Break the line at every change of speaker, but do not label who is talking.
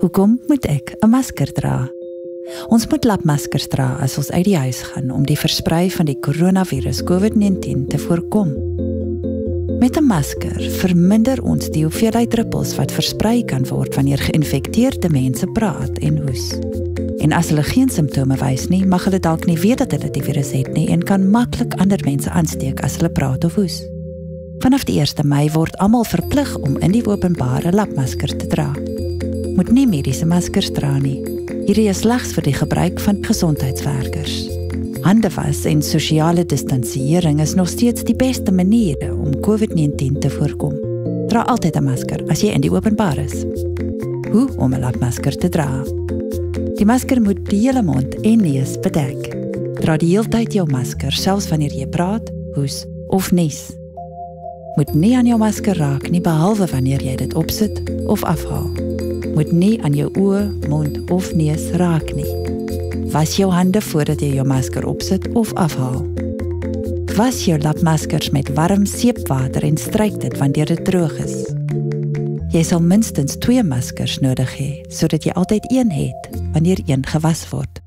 Hoekom moet ek 'n masker dra? Ons moet lapmaskers dra as ons uit die huis gaan om die versprei van die koronavirus COVID-19 te voorkom. Met 'n masker verminder ons die hoeveelheid druppels wat versprei kan word wanneer geïnfekteerde mense praat en hoes. En as hulle geen simptome wys nie, mag hulle dalk nie weet dat hulle die virus het nie en kan maklik ander mense aansteek as hulle praat of hoes. Vanaf die 1 Mei word almal verplig om in die openbare lapmaskers te dra. Moet nie mediese maskers dra nie. Hierdie is slegs vir die gebruik van gesondheidswerkers. Hande was en sosiale distansiering is nog steeds die beste maniere om COVID-19 te voorkom. Dra altyd 'n masker as jy in die openbaar is. Hoe om 'n lapmasker te dra? Die masker moet die hele mond en neus bedek. Dra die hele tyd jou masker selfs wanneer jy praat, hoes of nies moet nie aan jou masker raak nie behalwe wanneer jy dit opsit of afhaal. Moet nie aan jou oë, mond of neus raak nie. Was jou hande voordat jy jou masker opsit of afhaal. Was jou lapmaskers met warm seepwater en stryk dit wanneer dit droog is. Jy sal minstens 2 maskers nodig hê sodat jy altyd een het wanneer een gewas word.